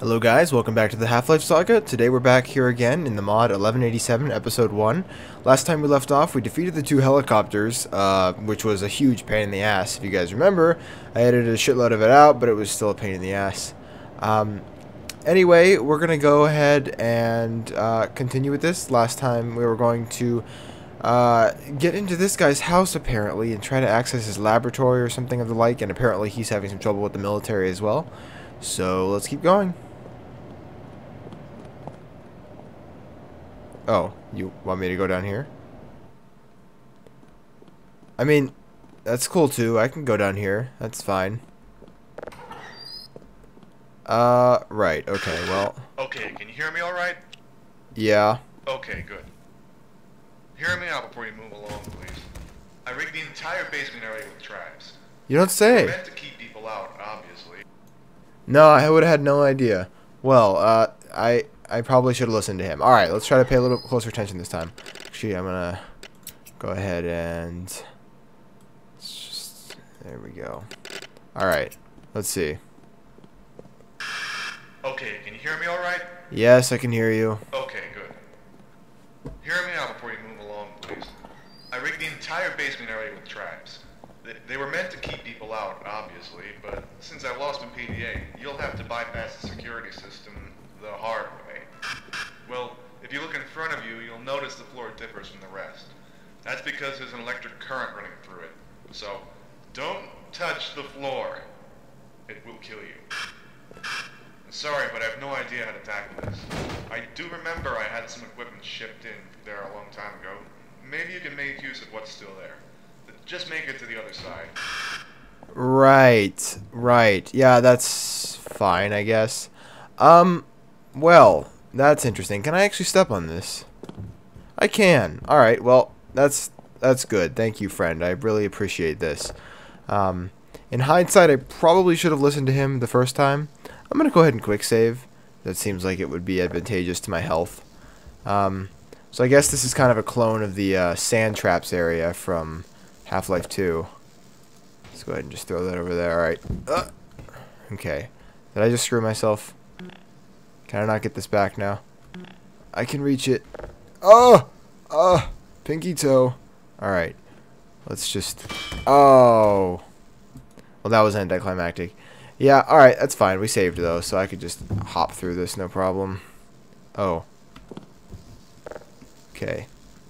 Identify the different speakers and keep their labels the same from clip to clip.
Speaker 1: Hello guys, welcome back to the Half-Life Saga. Today we're back here again in the mod 1187 episode 1. Last time we left off, we defeated the two helicopters, uh, which was a huge pain in the ass. If you guys remember, I edited a shitload of it out, but it was still a pain in the ass. Um, anyway, we're going to go ahead and uh, continue with this. Last time we were going to uh, get into this guy's house apparently and try to access his laboratory or something of the like, and apparently he's having some trouble with the military as well. So let's keep going. Oh, you want me to go down here? I mean, that's cool too. I can go down here. That's fine. Uh, right. Okay, well.
Speaker 2: Okay, can you hear me alright?
Speaker 1: Yeah.
Speaker 2: Okay, good. Hear me out before you move along, please. I rigged the entire basement area with traps.
Speaker 1: You don't say.
Speaker 2: meant to keep people out, obviously.
Speaker 1: No, I would have had no idea. Well, uh, I I probably should have listened to him. All right, let's try to pay a little closer attention this time. Actually, I'm gonna go ahead and just there we go. All right, let's see.
Speaker 2: Okay, can you hear me alright?
Speaker 1: Yes, I can hear you.
Speaker 2: Okay, good. Hear me out before you move along, please. I rigged the entire basement area with traps. They, they were meant to keep people out, obviously, but since I lost my PDA, you'll have to bypass the security system the hard if you look in front of you, you'll notice the floor differs from the rest. That's because there's an electric current running through it. So, don't touch the floor. It will kill you. Sorry, but I have no idea how to tackle this. I do remember I had some equipment shipped in there a long time ago. Maybe you can make use of what's still there. Just make it to the other side.
Speaker 1: Right, right. Yeah, that's fine, I guess. Um, well, that's interesting. Can I actually step on this? I can. All right. Well, that's that's good. Thank you, friend. I really appreciate this. Um, in hindsight, I probably should have listened to him the first time. I'm gonna go ahead and quick save. That seems like it would be advantageous to my health. Um, so I guess this is kind of a clone of the uh, sand traps area from Half-Life 2. Let's go ahead and just throw that over there. All right. Uh, okay. Did I just screw myself? Can I not get this back now? I can reach it. Oh! Oh! Pinky toe. Alright. Let's just... Oh! Well, that was anticlimactic. Yeah, alright, that's fine. We saved, though, so I could just hop through this, no problem. Oh. Okay.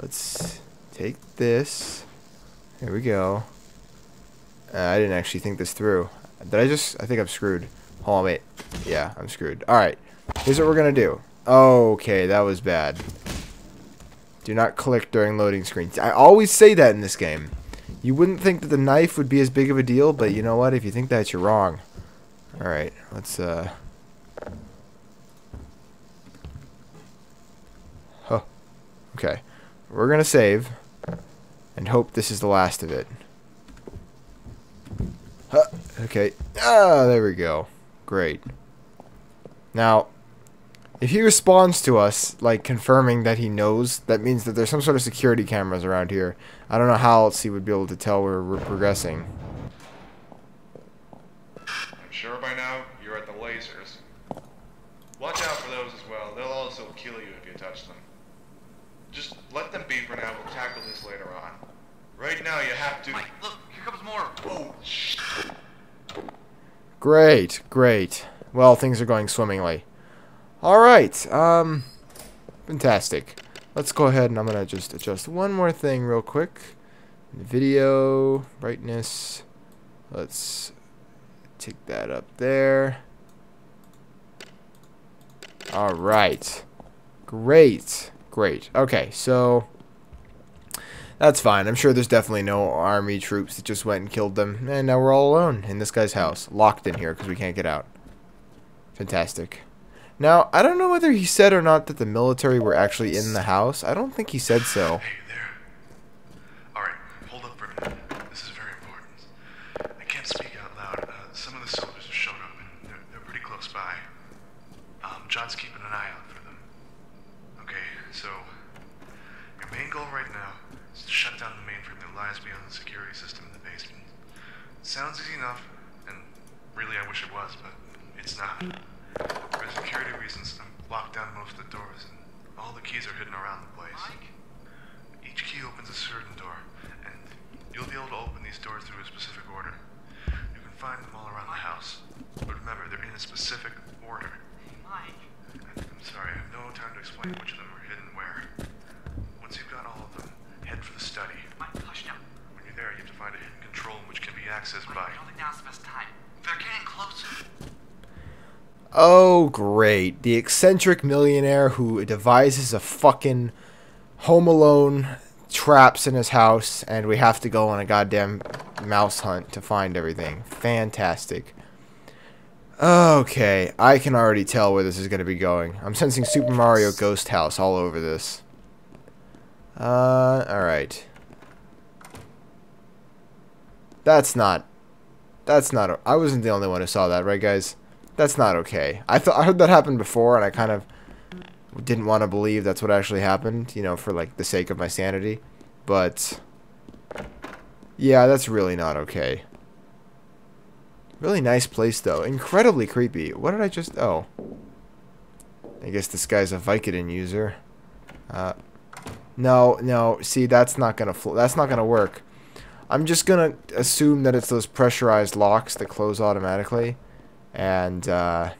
Speaker 1: Let's take this. Here we go. Uh, I didn't actually think this through. Did I just... I think I'm screwed. Hold on, wait. Yeah, I'm screwed. Alright. Here's what we're gonna do. Okay, that was bad. Do not click during loading screens. I always say that in this game. You wouldn't think that the knife would be as big of a deal, but you know what? If you think that, you're wrong. Alright, let's, uh... Huh. Okay. We're gonna save. And hope this is the last of it. Huh. Okay. Ah, there we go. Great. Now, if he responds to us, like confirming that he knows, that means that there's some sort of security cameras around here. I don't know how else he would be able to tell we're, we're progressing.
Speaker 2: I'm sure by now you're at the lasers. Watch out for those as well. They'll also kill you if you touch them. Just let them be for now. We'll tackle this later on. Right now you have to...
Speaker 3: Mike, look, here comes more.
Speaker 2: Oh, shh.
Speaker 1: Great, great. Well, things are going swimmingly. Alright, um, fantastic. Let's go ahead and I'm going to just adjust one more thing real quick. Video, brightness. Let's take that up there. Alright. Great, great. Okay, so that's fine. I'm sure there's definitely no army troops that just went and killed them. And now we're all alone in this guy's house. Locked in here because we can't get out. Fantastic. Now, I don't know whether he said or not that the military were actually in the house. I don't think he said so.
Speaker 3: Hey there. Alright, hold up for a minute. This is very important. I can't speak out loud. Uh, some of the soldiers have showed up and they're, they're pretty close by. Um, John's keeping an eye out for them. Okay, so your main goal right now is to shut down the mainframe that lies beyond the security system in the basement. It sounds easy enough, and really I wish it was, but it's not. For security reasons, I'm locked down most of the doors, and all the keys are hidden around the place. Each key opens a certain door, and you'll be able to open these doors through a specific order. You can find them all around the house, but remember, they're in a specific order.
Speaker 4: Mike.
Speaker 3: I'm sorry, I have no time to explain which of them are hidden where. Once you've got all of them, head for the study.
Speaker 4: Mike, hush now.
Speaker 3: When you're there, you have to find a hidden control which can be accessed
Speaker 4: Mike,
Speaker 3: by.
Speaker 4: I don't think now's the best time. They're getting closer.
Speaker 1: Oh, great. The eccentric millionaire who devises a fucking Home Alone traps in his house, and we have to go on a goddamn mouse hunt to find everything. Fantastic. Okay, I can already tell where this is going to be going. I'm sensing Super Mario Ghost House all over this. Uh, alright. That's not... That's not... I wasn't the only one who saw that, right, guys? That's not okay. I thought I heard that happen before, and I kind of didn't want to believe that's what actually happened, you know, for, like, the sake of my sanity. But... Yeah, that's really not okay. Really nice place, though. Incredibly creepy. What did I just... Oh. I guess this guy's a Vicodin user. Uh, no, no. See, that's not gonna fl that's not gonna work. I'm just gonna assume that it's those pressurized locks that close automatically, and uh,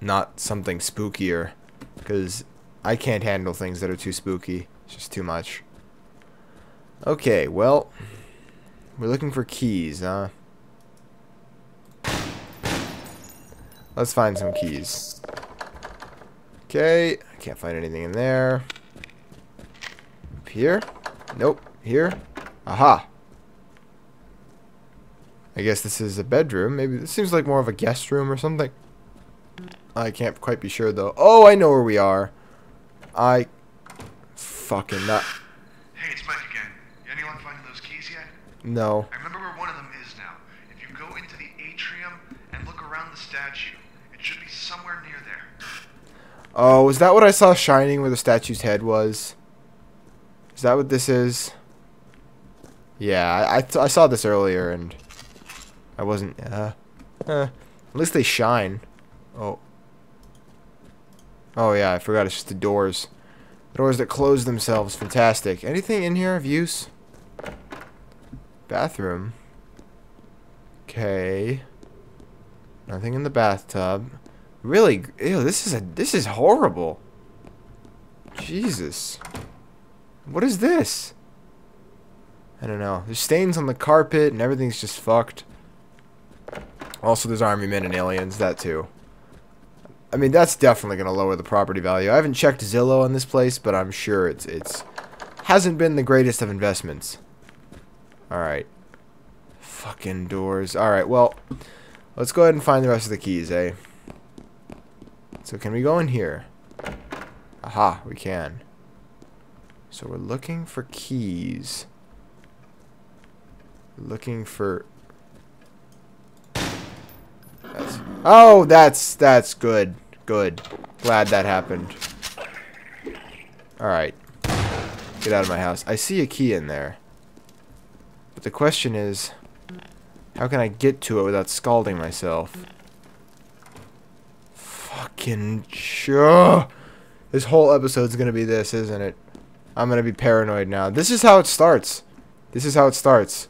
Speaker 1: not something spookier, because I can't handle things that are too spooky. It's just too much. Okay, well, we're looking for keys, huh? Let's find some keys. Okay, I can't find anything in there. Up here? Nope. Here? Aha. I guess this is a bedroom. Maybe this seems like more of a guest room or something. I can't quite be sure though. Oh, I know where we are. I fucking not.
Speaker 3: Hey, it's Mike again. Anyone finding those keys yet?
Speaker 1: No.
Speaker 3: I remember where one of them is now. If you go into the atrium and look around the statue, it should be somewhere near there.
Speaker 1: Oh, is that what I saw shining where the statue's head was? Is that what this is? Yeah, I, I, th- I saw this earlier and I wasn't. Uh, uh, at least they shine. Oh. Oh yeah, I forgot. It's just the doors. Doors that close themselves. Fantastic. Anything in here of use? Bathroom. Okay. Nothing in the bathtub. Really? Ew, this is a this is horrible. Jesus. What is this? I don't know. There's stains on the carpet and everything's just fucked. Also, there's army men and aliens. That too. I mean, that's definitely going to lower the property value. I haven't checked Zillow on this place, but I'm sure it's it's hasn't been the greatest of investments. All right. Fucking doors. All right. Well, let's go ahead and find the rest of the keys, eh? So can we go in here? Aha, we can. So we're looking for keys. Looking for that's, oh, that's that's good. Good. Glad that happened. Alright. Get out of my house. I see a key in there. But the question is, how can I get to it without scalding myself? Fucking sure. This whole episode's gonna be this, isn't it? I'm gonna be paranoid now. This is how it starts. This is how it starts.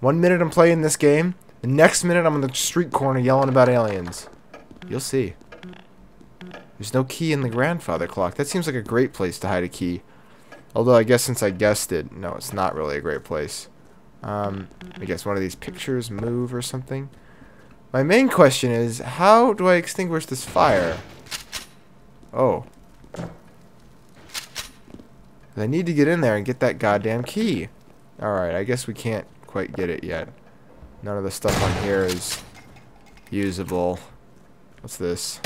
Speaker 1: One minute I'm playing this game, the next minute I'm on the street corner yelling about aliens. You'll see. There's no key in the grandfather clock. That seems like a great place to hide a key. Although I guess since I guessed it, no, it's not really a great place. Um, I guess one of these pictures move or something. My main question is, how do I extinguish this fire? Oh. I need to get in there and get that goddamn key. Alright, I guess we can't quite get it yet. None of the stuff on here is usable. What's this?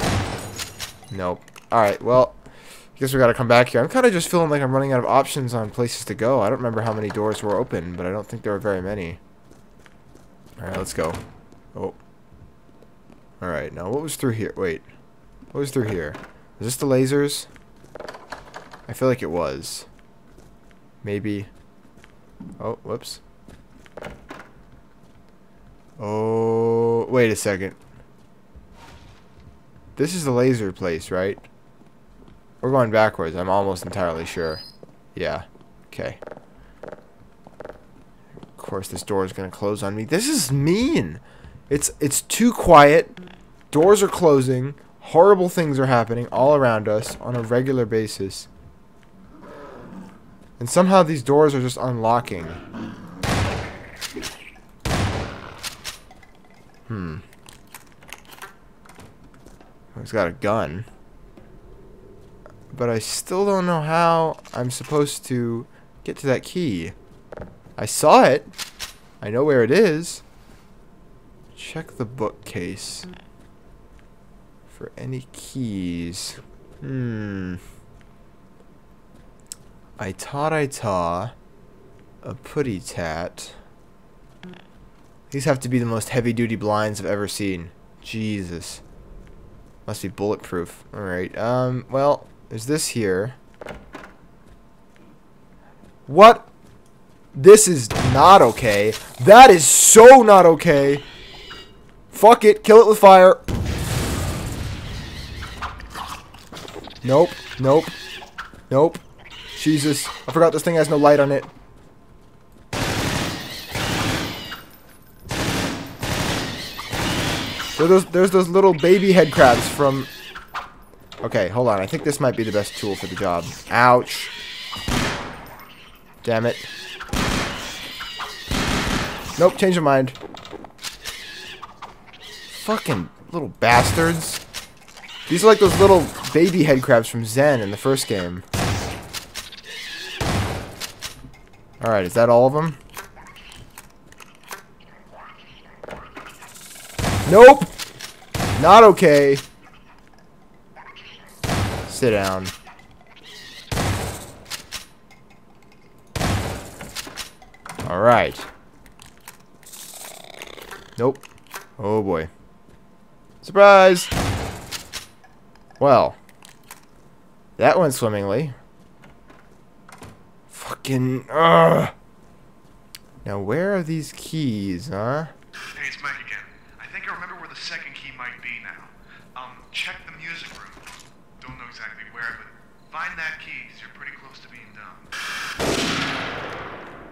Speaker 1: Nope. Alright, well, I guess we gotta come back here. I'm kind of just feeling like I'm running out of options on places to go. I don't remember how many doors were open, but I don't think there were very many. Alright, let's go. Oh. Alright, now what was through here? Wait. What was through here? Is this the lasers? I feel like it was. Maybe. Oh, whoops. Oh, wait a second. This is the laser place, right? We're going backwards. I'm almost entirely sure. Yeah. Okay. Of course, this door is going to close on me. This is mean. It's it's too quiet. Doors are closing. Horrible things are happening all around us on a regular basis. And somehow these doors are just unlocking. Hmm. He's got a gun. But I still don't know how I'm supposed to get to that key. I saw it. I know where it is. Check the bookcase. For any keys. Hmm. I taught I taw. A putty tat. These have to be the most heavy duty blinds I've ever seen. Jesus. Must be bulletproof. Alright, um, well, there's this here. What? This is not okay. That is so not okay. Fuck it. Kill it with fire. Nope. Nope. Nope. Jesus. I forgot this thing has no light on it. There's those, little baby head crabs from... Okay, hold on. I think this might be the best tool for the job. Ouch. Damn it. Nope, change of mind. Fucking little bastards. These are like those little baby head crabs from Xen in the first game. Alright, is that all of them? Nope! Not okay. Sit down. Alright. Nope. Oh boy. Surprise! Well. That went swimmingly. Fucking. Ugh. Now, where are these keys, huh?
Speaker 3: Hey, it's Mike again. I think I remember where the second key might be now. Um, check the music room. Don't know exactly where, but find that key, because you're pretty close to being done.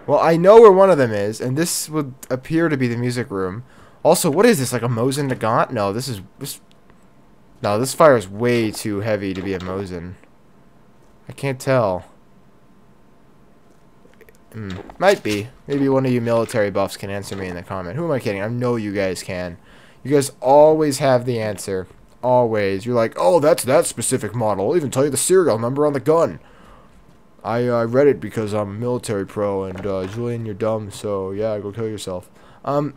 Speaker 1: Well, I know where one of them is, and this would appear to be the music room. Also, what is this, like a Mosin Nagant? No, this is... This, no, this fire is way too heavy to be a Mosin. I can't tell. Hmm, might be. Maybe one of you military buffs can answer me in the comment. Who am I kidding? I know you guys can. You guys always have the answer. Always. You're like, oh, that's that specific model. I'll even tell you the serial number on the gun. I uh, read it because I'm military pro, and uh, Julian, you're dumb, so yeah, go kill yourself. Um,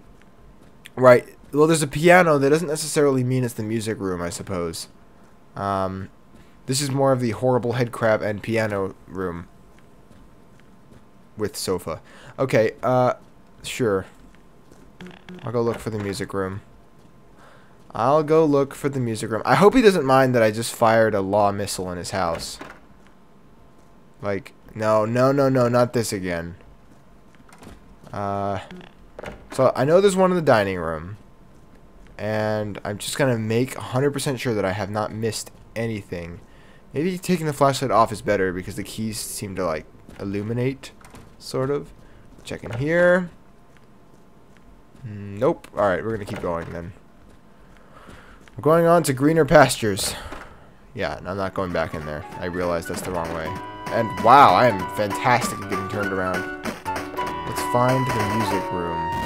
Speaker 1: right. Well, there's a piano. That doesn't necessarily mean it's the music room, I suppose. Um, this is more of the horrible head crab and piano room with sofa. Okay, uh, sure. I'll go look for the music room. I'll go look for the music room. I hope he doesn't mind that I just fired a law missile in his house. Like, no, no, no, no, not this again. Uh, so I know there's one in the dining room. And I'm just going to make 100% sure that I have not missed anything. Maybe taking the flashlight off is better because the keys seem to, like, illuminate, sort of. Check in here. Nope. Alright, we're going to keep going then. We're going on to greener pastures. Yeah, I'm not going back in there. I realize that's the wrong way. And wow, I am fantastic at getting turned around. Let's find the music room.